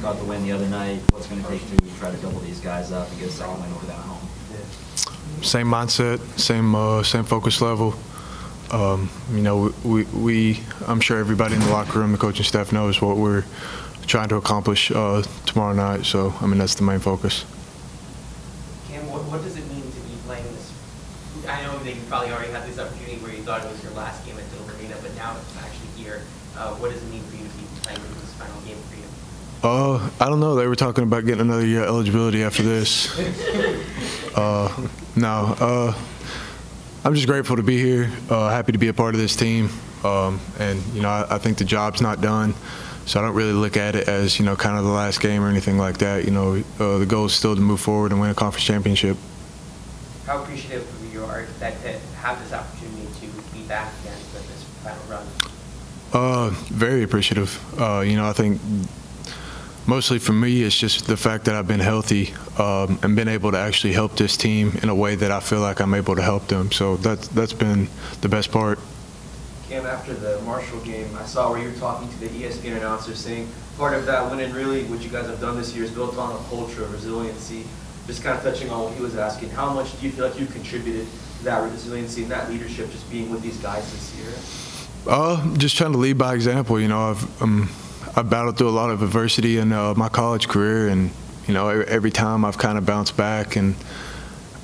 got the win the other night. What's going to take to try to double these guys up and get a second win over them at home? Same mindset, same uh, same focus level. Um, you know, we, we, I'm sure everybody in the locker room, the coaching staff knows what we're trying to accomplish uh, tomorrow night. So, I mean, that's the main focus. Cam, what, what does it mean to be playing this? I know that you probably already had this opportunity where you thought it was your last game at Diddle Arena, but now it's actually here. Uh, what does it mean for you to be playing in this final game for you? Uh, I don't know. They were talking about getting another year eligibility after this. uh, no, uh, I'm just grateful to be here. Uh, happy to be a part of this team. Um, and you know, I, I, think the job's not done, so I don't really look at it as you know, kind of the last game or anything like that. You know, uh, the goal is still to move forward and win a conference championship. How appreciative you are that to have this opportunity to be back again for this final run? Uh, very appreciative. Uh, you know, I think mostly for me, it's just the fact that I've been healthy um, and been able to actually help this team in a way that I feel like I'm able to help them. So that's that's been the best part. Cam, after the Marshall game, I saw where you were talking to the ESPN announcer saying part of that winning really what you guys have done this year is built on a culture of resiliency. Just kind of touching on what he was asking, how much do you feel like you contributed to that resiliency and that leadership just being with these guys this year? Uh, just trying to lead by example. You know, I've um, I've battled through a lot of adversity in uh, my college career, and you know, every time I've kind of bounced back and.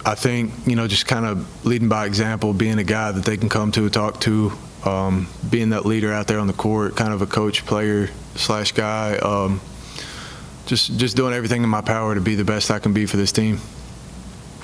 I think you know, just kind of leading by example, being a guy that they can come to, talk to, um, being that leader out there on the court, kind of a coach, player slash guy. Um, just just doing everything in my power to be the best I can be for this team.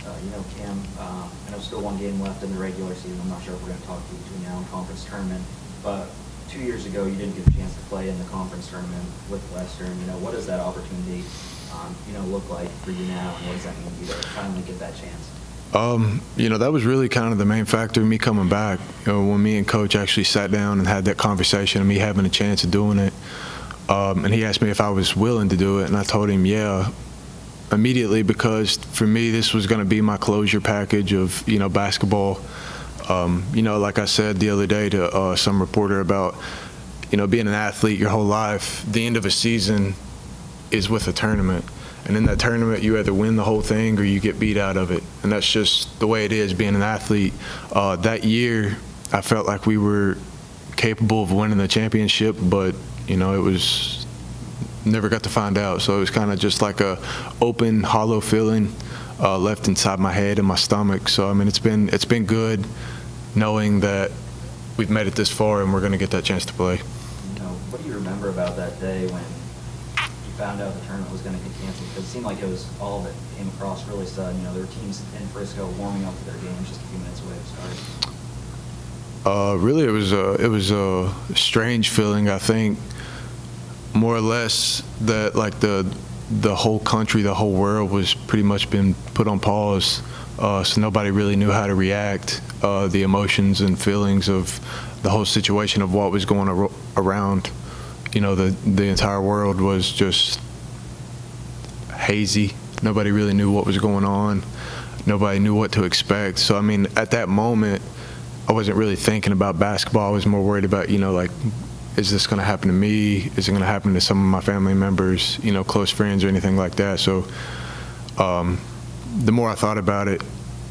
Uh, you know, Cam, uh, I know still one game left in the regular season. I'm not sure if we're going to talk to you between now and conference tournament, but two years ago you didn't get a chance to play in the conference tournament with Western. You know, what does that opportunity, um, you know, look like for you now, and what does that mean to you to finally get that chance? Um, you know, that was really kind of the main factor of me coming back. You know, when me and Coach actually sat down and had that conversation and me having a chance of doing it. Um, and he asked me if I was willing to do it, and I told him, yeah, immediately because for me this was going to be my closure package of you know basketball. Um, you know, like I said the other day to uh, some reporter about you know being an athlete your whole life, the end of a season is with a tournament. And in that tournament, you either win the whole thing or you get beat out of it. And that's just the way it is being an athlete. Uh, that year, I felt like we were capable of winning the championship, but, you know, it was never got to find out. So it was kind of just like a open, hollow feeling uh, left inside my head and my stomach. So, I mean, it's been, it's been good knowing that we've made it this far and we're going to get that chance to play. You know, what do you remember about that day when you found out the tournament was going to get canceled because it seemed like it was all that came across really sudden. You know, there were teams in Frisco warming up for their games just a few minutes away from starting. Uh, really, it was a it was a strange feeling. I think more or less that like the the whole country, the whole world was pretty much been put on pause. Uh, so nobody really knew how to react. Uh, the emotions and feelings of the whole situation of what was going ar around you know, the, the entire world was just hazy. Nobody really knew what was going on. Nobody knew what to expect. So, I mean, at that moment, I wasn't really thinking about basketball. I was more worried about, you know, like, is this going to happen to me? Is it going to happen to some of my family members, you know, close friends or anything like that? So, um, the more I thought about it,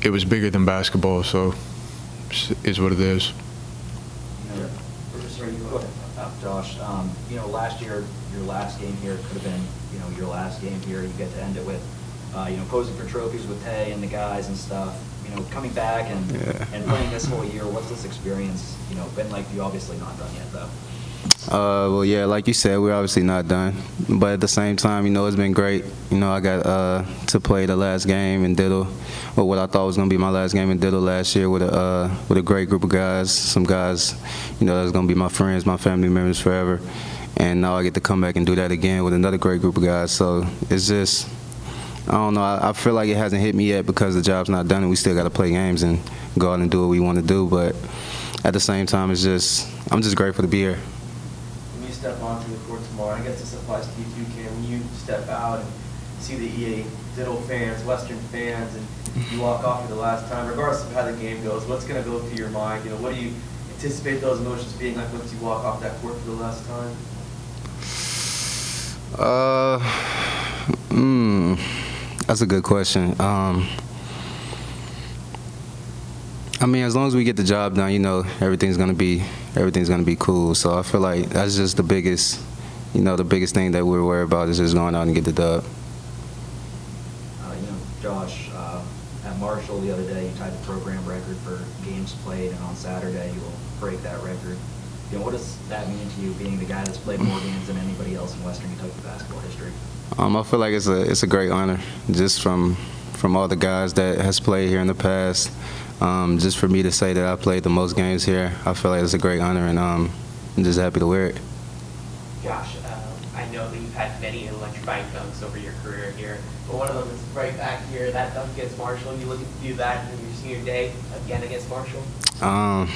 it was bigger than basketball. So, is what it is. Josh. Um, you know, last year, your last game here could have been, you know, your last game here. You get to end it with, uh, you know, posing for trophies with Tay and the guys and stuff. You know, coming back and yeah. and playing this whole year, what's this experience, you know, been like? You obviously not done yet, though. Uh, well, yeah, like you said, we're obviously not done. But at the same time, you know, it's been great. You know, I got uh, to play the last game in Diddle, or what I thought was going to be my last game in Diddle last year with a uh, with a great group of guys. Some guys, you know, that's going to be my friends, my family members forever. And now I get to come back and do that again with another great group of guys. So it's just, I don't know. I, I feel like it hasn't hit me yet because the job's not done and we still got to play games and go out and do what we want to do. But at the same time, it's just, I'm just grateful to be here I guess this applies to you too, Cam, when you step out and see the EA Diddle fans, Western fans, and you walk off for the last time, regardless of how the game goes, what's going to go through your mind? You know, what do you anticipate those emotions being like once you walk off that court for the last time? Uh, mm, that's a good question. Um, I mean, as long as we get the job done, you know, everything's gonna be everything's gonna be cool. So I feel like that's just the biggest, you know, the biggest thing that we're worried about is just going out and get the dub. Uh, you know, Josh, uh, at Marshall the other day, you tied the program record for games played, and on Saturday, you will break that record. You know, what does that mean to you, being the guy that's played more games than anybody else in Western Kentucky basketball history? Um, I feel like it's a it's a great honor, just from from all the guys that has played here in the past. Um, just for me to say that I played the most games here, I feel like it's a great honor, and um, I'm just happy to wear it. Josh, I know that you've had many electrifying dunks over your career here, but one of them is right back here, that dunk against Marshall. You looking to do that in your senior day again against Marshall? Um,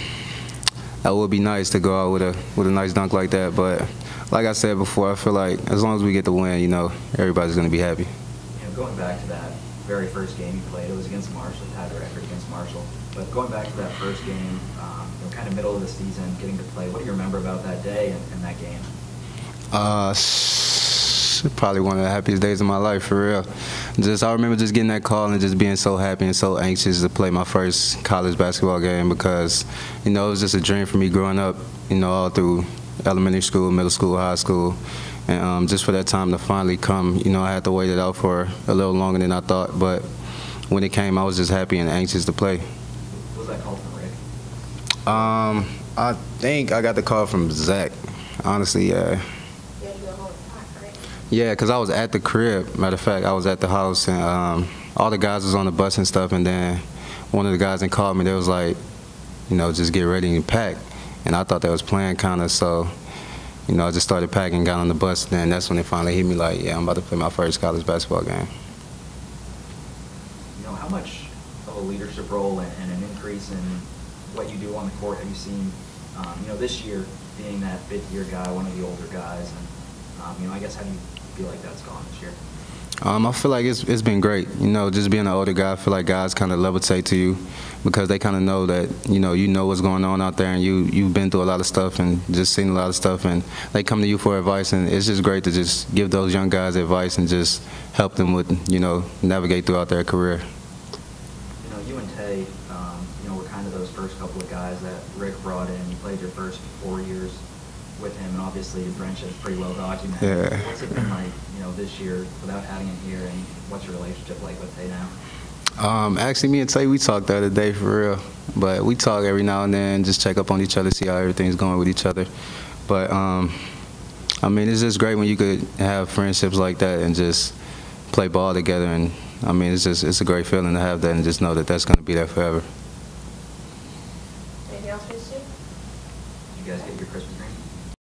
that would be nice to go out with a with a nice dunk like that, but like I said before, I feel like as long as we get the win, you know, everybody's gonna be happy. You know, going back to that very first game you played, it was against Marshall, tied the record against Marshall. But going back to that first game, um, you know, kind of middle of the season, getting to play, what do you remember about that day and, and that game? Uh, probably one of the happiest days of my life, for real. Just I remember just getting that call and just being so happy and so anxious to play my first college basketball game because, you know, it was just a dream for me growing up, you know, all through elementary school, middle school, high school. And um, just for that time to finally come, you know, I had to wait it out for a little longer than I thought. But when it came, I was just happy and anxious to play. What was that call from Rick? Um, I think I got the call from Zach. Honestly, yeah. You had to go home and pack, right? Yeah, because I was at the crib. Matter of fact, I was at the house, and um, all the guys was on the bus and stuff. And then one of the guys that called me, they was like, you know, just get ready and pack. And I thought they was playing kind of, so, you know, I just started packing, got on the bus. And then that's when it finally hit me like, yeah, I'm about to play my first college basketball game. You know, how much of a leadership role and, and an increase in what you do on the court have you seen, um, you know, this year being that fifth year guy, one of the older guys, and, um, you know, I guess how do you feel like that's gone this year? Um, I feel like it's it's been great. You know, just being an older guy, I feel like guys kind of levitate to you because they kind of know that you know you know what's going on out there, and you you've been through a lot of stuff and just seen a lot of stuff, and they come to you for advice, and it's just great to just give those young guys advice and just help them with you know navigate throughout their career. You know, you and Tay, um, you know, were kind of those first couple of guys that Rick brought in. You played your first four years with him, and obviously your friendship's pretty well documented. Yeah. What's it been like, you know, this year without having him here, and what's your relationship like with Tay now? Um, actually, me and Tay, we talked the other day for real. But we talk every now and then, just check up on each other, see how everything's going with each other. But um, I mean, it's just great when you could have friendships like that and just play ball together. And I mean, it's just it's a great feeling to have that and just know that that's going to be there forever.